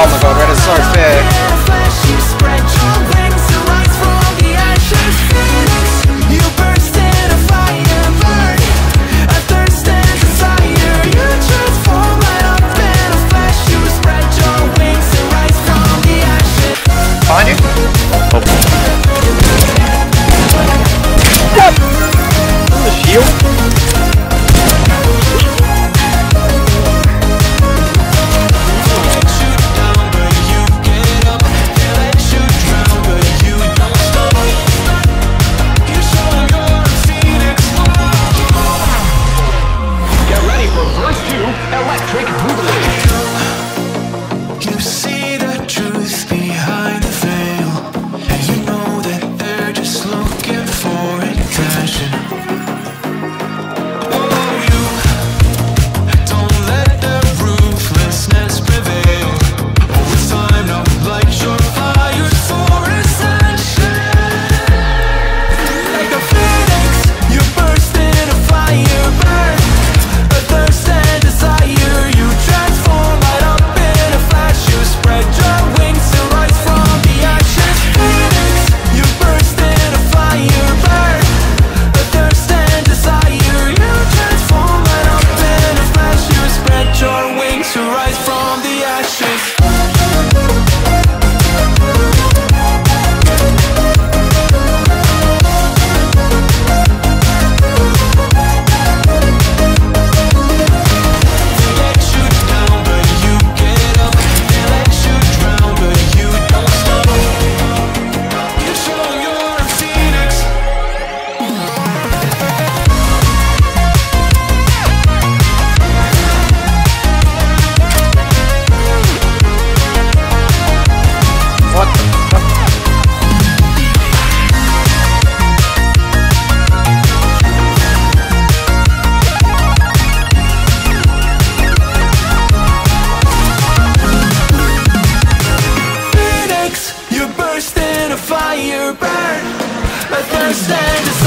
Oh my god, Reddit so sick. understand.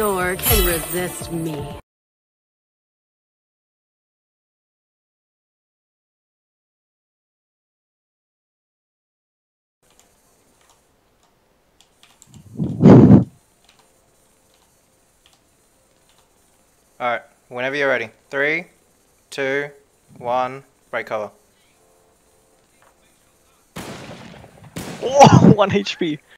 door can resist me. Alright, whenever you're ready. Three, two, one, break cover. Oh, one HP.